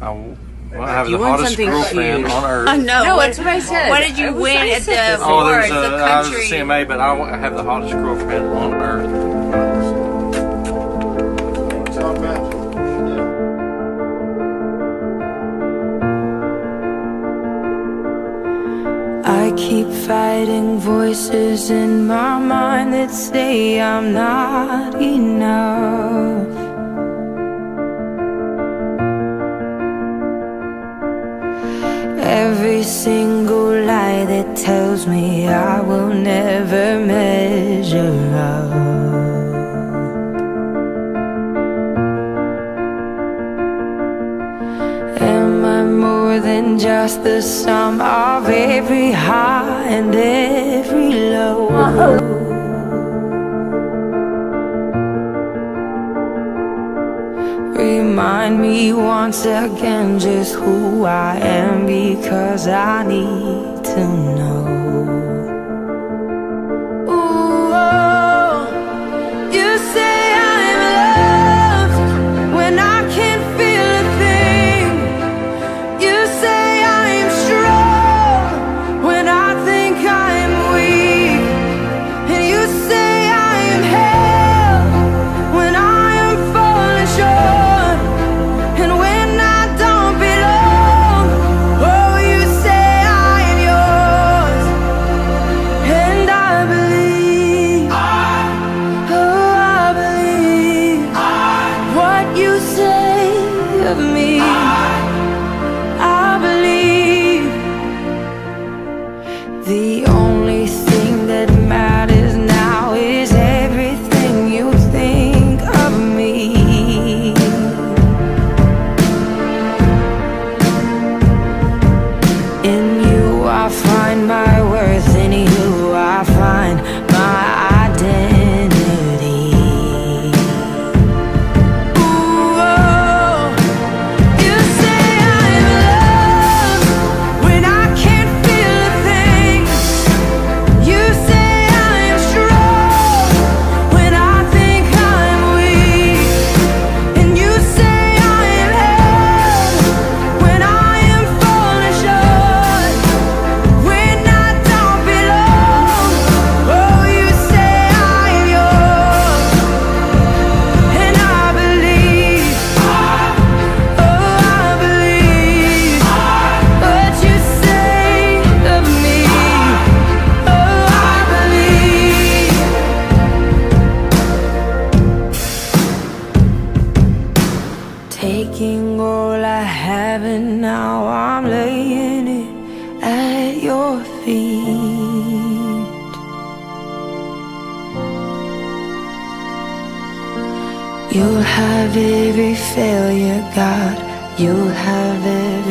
I, will- well, I have You the hottest something girlfriend huge. on earth. I know. No, that's what I said. What did you It was- win at the this. Oh, there's awards? a, The I was a. CMA, but I have the hottest girlfriend on earth. Talk about it. I keep fighting voices in my mind that say I'm not enough. Single lie that tells me I will never measure up. Am I more than just the sum of every high and every low? Remind me once again just who I am because I need to know. Of me. Taking all I have and now I'm laying it at your feet. You'll have every failure, God. You'll have every.